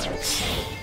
Shade.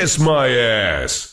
Kiss My Ass.